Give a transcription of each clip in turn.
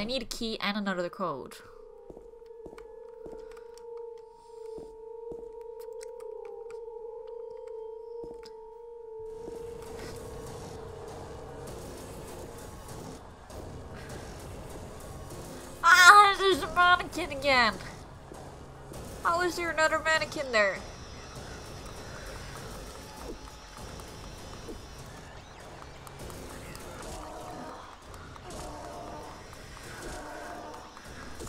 I need a key and another code. Ah, there's a mannequin again. How is there another mannequin there?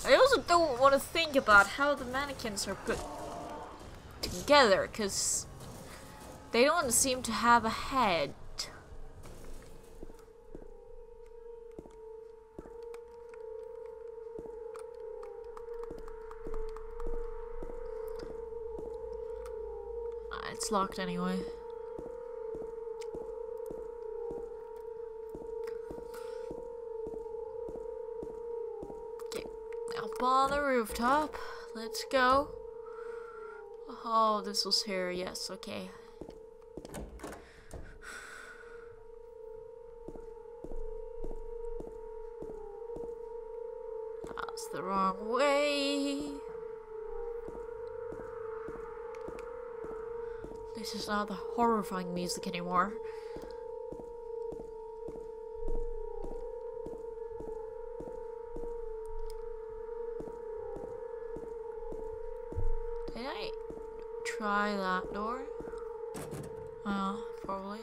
I also don't want to think about how the mannequins are put together, because they don't seem to have a head. Ah, It's locked anyway. Okay, on the rooftop. Let's go. Oh, this was here. Yes, okay. That's the wrong way. This is not the horrifying music anymore. Did I try that door? Oh, probably.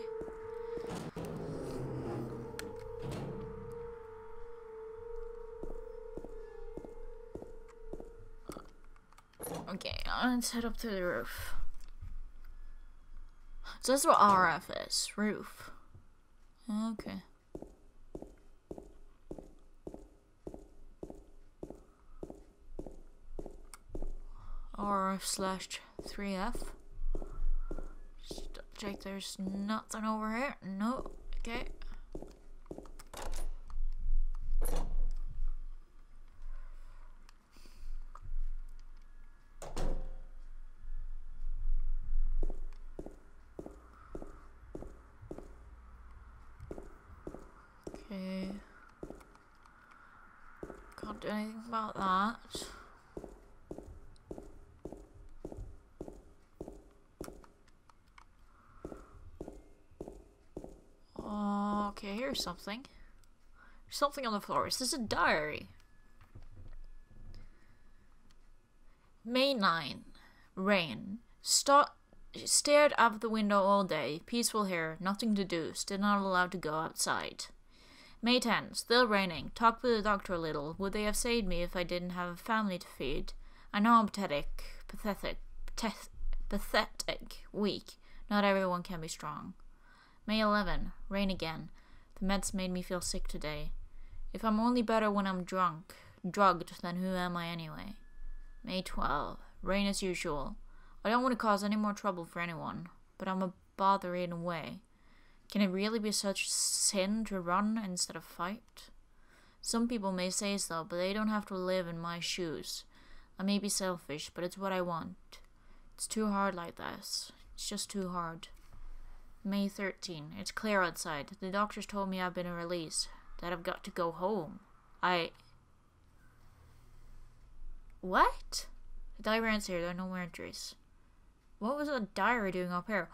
Okay, let's head up to the roof. So that's what RF is. Roof. Okay. RF slash 3F. Just check there's nothing over here. No. Okay. Okay. Can't do anything about that. Okay, here's something. Something on the floor. Is this a diary? May 9. Rain. Sta stared out of the window all day. Peaceful here. Nothing to do. Still not allowed to go outside. May 10. Still raining. Talked with the doctor a little. Would they have saved me if I didn't have a family to feed? I know I'm pathetic. Pathetic. Pathetic. Weak. Not everyone can be strong. May 11. Rain again. The meds made me feel sick today. If I'm only better when I'm drunk, drugged, then who am I anyway? May 12. Rain as usual. I don't want to cause any more trouble for anyone, but I'm a bother in a way. Can it really be such sin to run instead of fight? Some people may say so, but they don't have to live in my shoes. I may be selfish, but it's what I want. It's too hard like this. It's just too hard. May 13. It's clear outside. The doctors told me I've been released. That I've got to go home. I. What? The diary ends here. There are no more entries. What was the diary doing up here?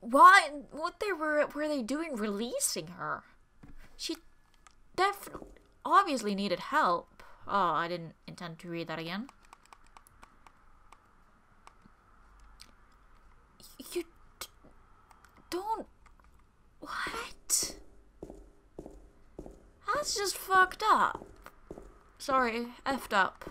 What? What they were? Were they doing? Releasing her? She definitely, obviously needed help. Oh, I didn't intend to read that again. You d- don't. What? That's just fucked up. Sorry, effed up.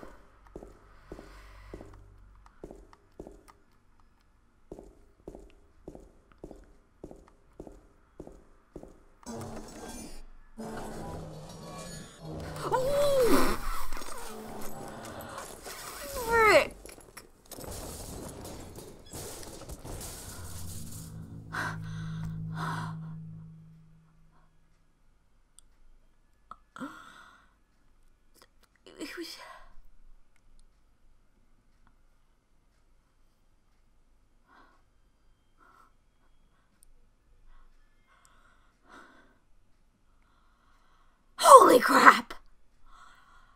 Holy crap!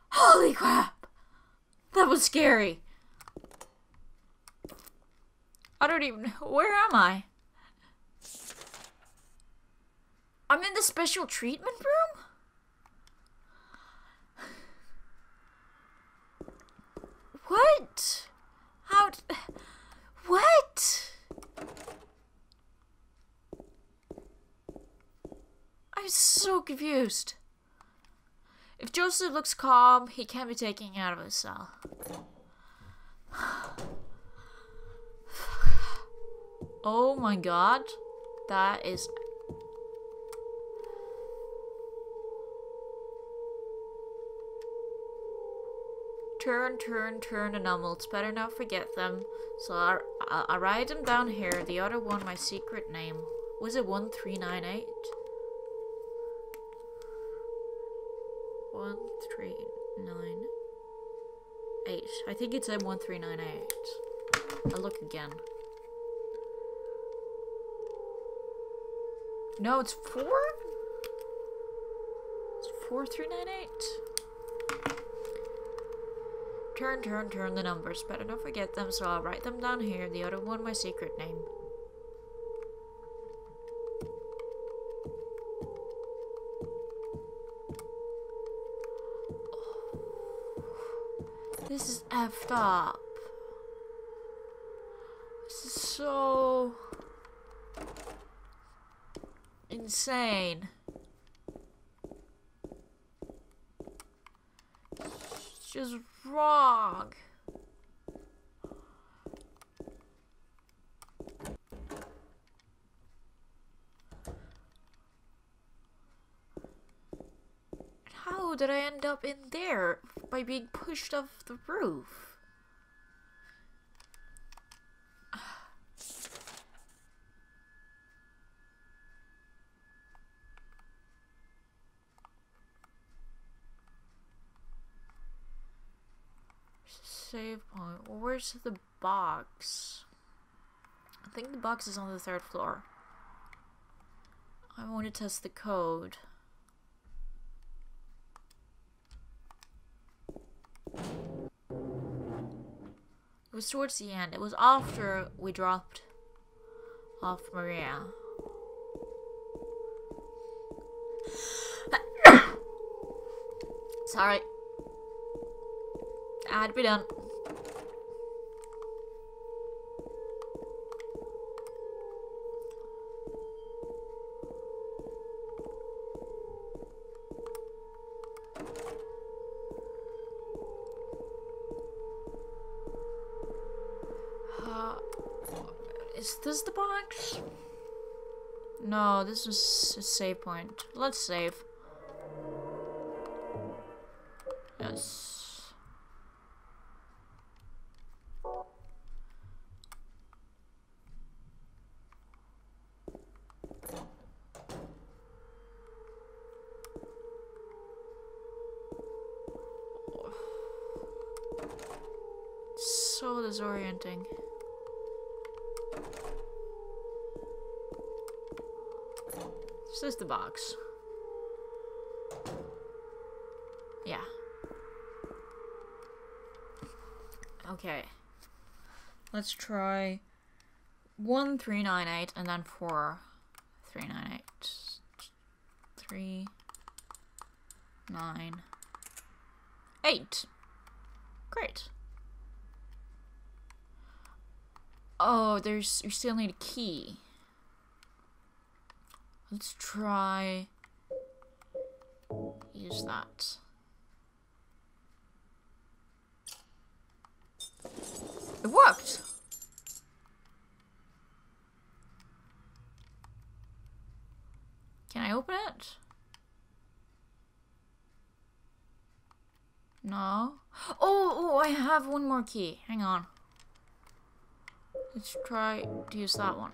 Holy crap! That was scary. I don't even know. Where am I? I'm in the special treatment room? What? How? What? I'm so confused. If Joseph looks calm, he can't be taken out of his cell. Oh my god. That is. Turn, turn, turn nummels. Better not forget them. So I, I, I write them down here. The other one, my secret name. Was it 1398? 1398. I think it said 1398. I'll look again. No, it's four? It's 4398. Turn, turn, turn the numbers. Better not forget them, so I'll write them down here. The other one, my secret name. Oh. This is effed up. This is so insane. It's just How did I end up in there by being pushed off the roof? Save point. Where's the box? I think the box is on the third floor. I want to test the code. It was towards the end. It was after we dropped off Maria. Sorry. I had to be done. Uh, is this the box? No, this is a save point. Let's save. Disorienting. This is the box. Yeah. Okay. Let's try 1398 and then 4398. 3 9 8. Great. Oh, there's you still need a key. Let's try use that. It worked. Can I open it? No. Oh, oh, I have one more key. Hang on. Let's try to use that one.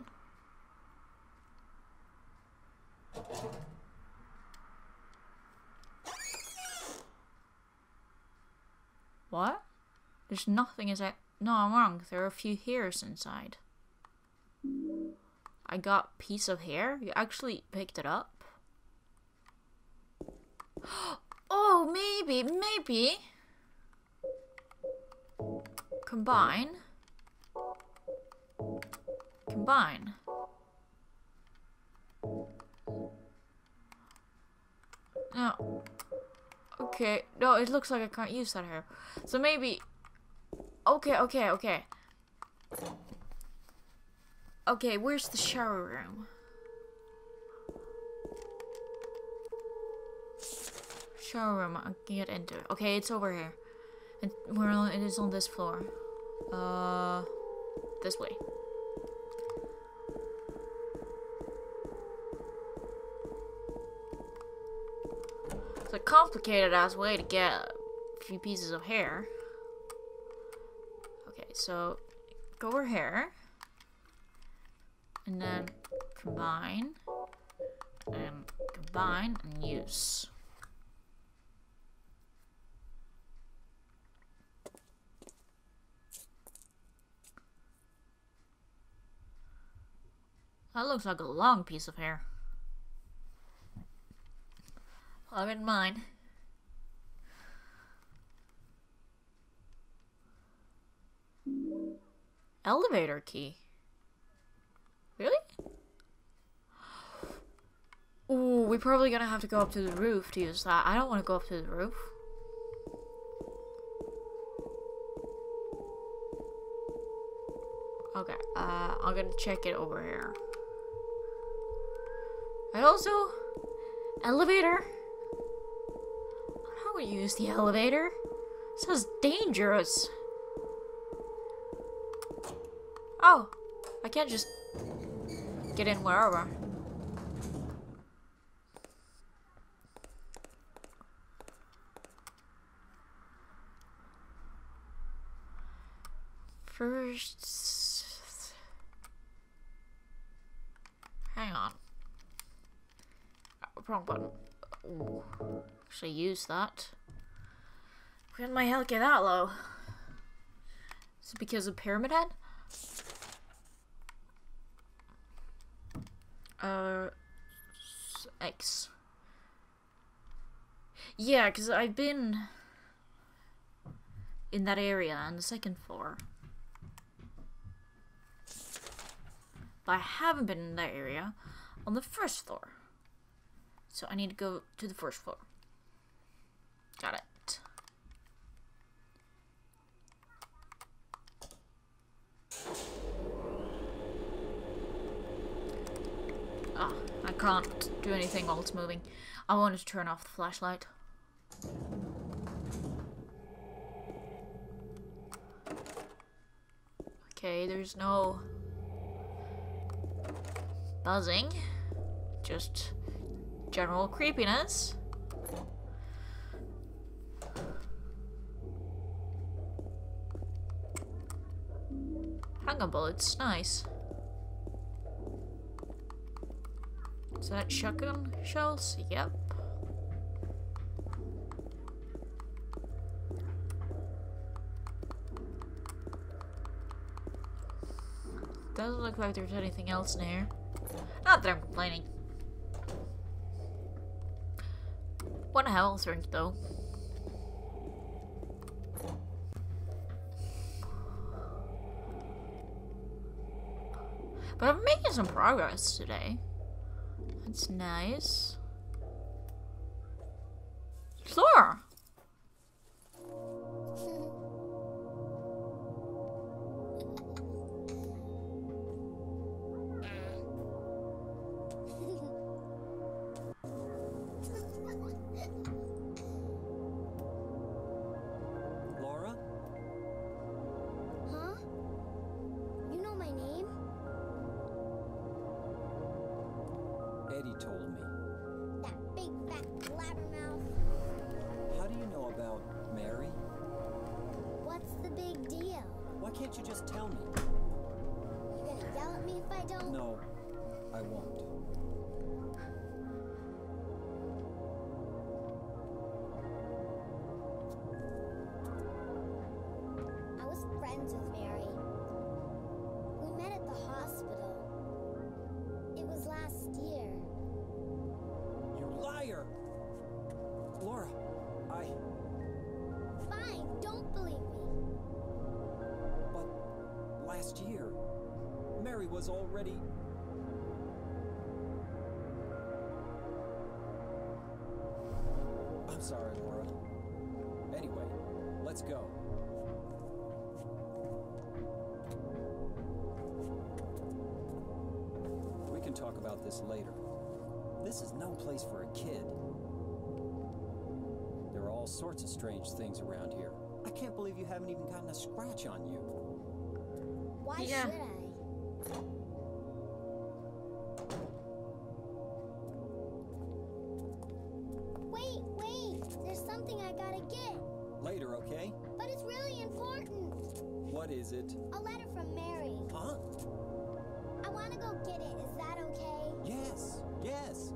What? There's nothing is I No, I'm wrong. There are a few hairs inside. I got piece of hair? You actually picked it up? Oh, maybe, maybe. combine. Combine. No. Okay. No, it looks like I can't use that hair. So maybe... Okay, okay, okay. Okay, where's the shower room? Shower room, I can get into it. Okay, it's over here. And we're on, it is on this floor. Uh, this way. Complicated ass way to get a few pieces of hair. Okay, so go over here. And then combine. And combine and use. That looks like a long piece of hair. Longer in mine. Elevator key. Really? Ooh, we're probably gonna have to go up to the roof to use that. I don't want to go up to the roof. Okay, uh, I'm gonna check it over here. And also, elevator. You use the elevator? Sounds dangerous. Oh, I can't just get in wherever. First, hang on. Oh, wrong button. Ooh. Actually, use that. Where did my health get that low? Is it because of Pyramid Head? Uh, X. Yeah, because I've been in that area on the second floor. But I haven't been in that area on the first floor. So I need to go to the first floor. Got it. Ah, I can't do anything while it's moving. I wanted to turn off the flashlight. Okay, there's no buzzing. Just general creepiness. Handgun bullets, nice. Is that shotgun shells? Yep. Doesn't look like there's anything else in here. Not that I'm complaining. One health drink though. But I'm making some progress today. That's nice. Sure. Eddie told me. That big fat blabbermouth. How do you know about Mary? What's the big deal? Why can't you just tell me? You gonna yell at me if I don't? No, I won't. Laura, I. Fine, don't believe me. But last year. Mary was already. I'm sorry, Laura. Anyway, let's go. We can talk about this later. This is no place for a kid. There are all sorts of strange things around here. I can't believe you haven't even gotten a scratch on you. Why Yeah. should I? Wait, wait! There's something I gotta get. Later, okay? But it's really important. What is it? A letter from Mary. Huh? I wanna go get it. Is that okay? Yes, yes.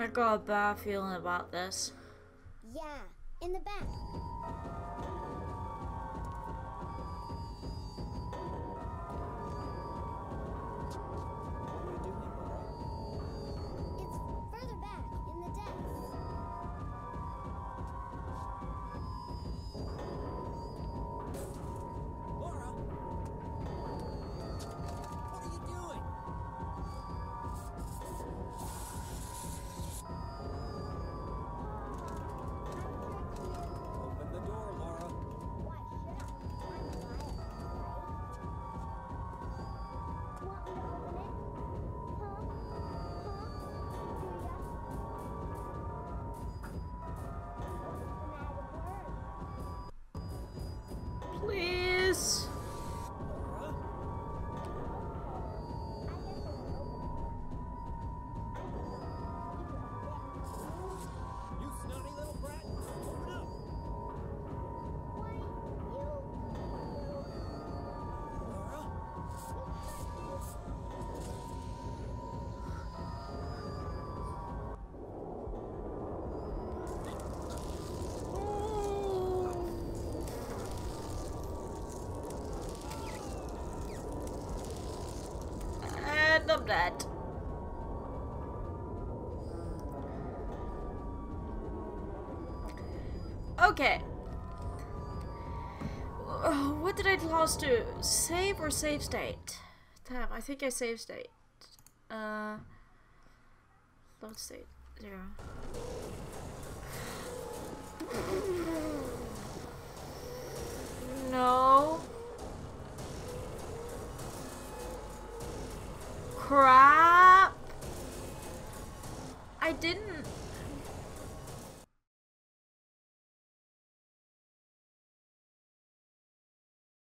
I got a bad feeling about this. Yeah, in the back. And Okay. What did I last do? Save or save state? Damn, I think I save state. Uh, load state zero. No. Crap. I didn't